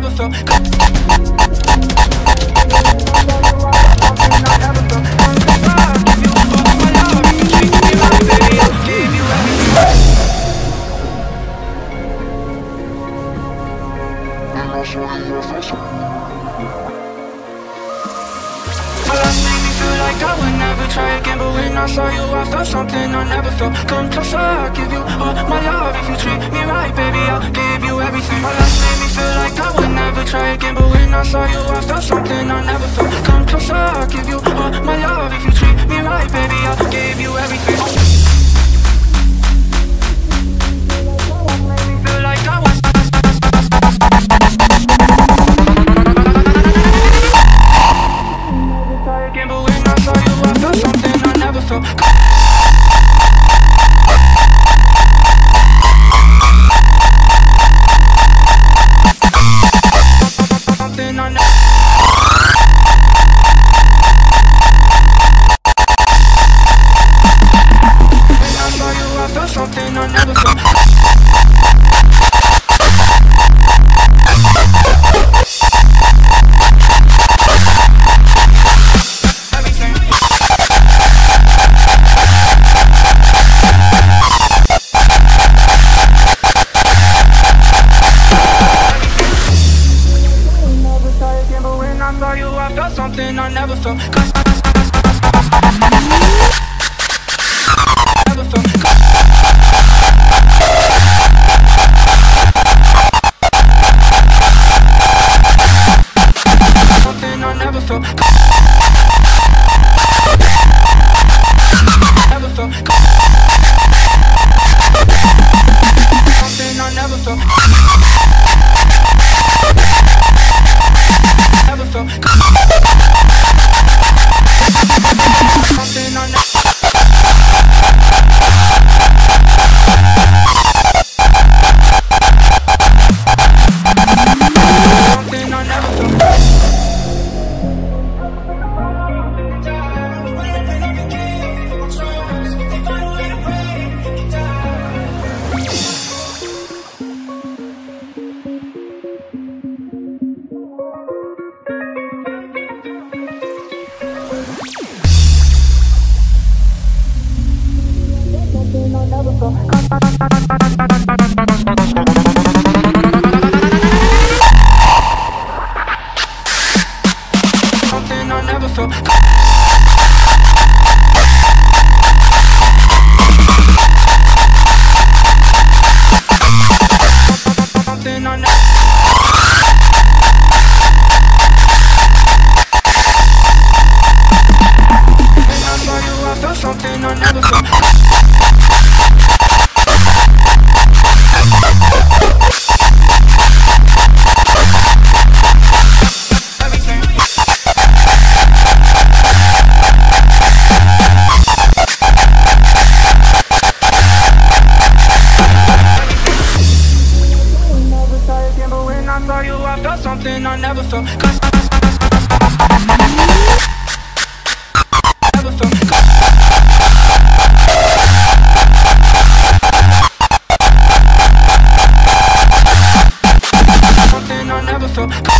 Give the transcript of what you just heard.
never when I saw you, I felt something I never felt. Come closer, I'll give you all my love. If you treat me right, baby, I'll give you everything try again But when I saw you, I felt something I never felt. Come closer, I'll give you all my love. If you something I never felt. so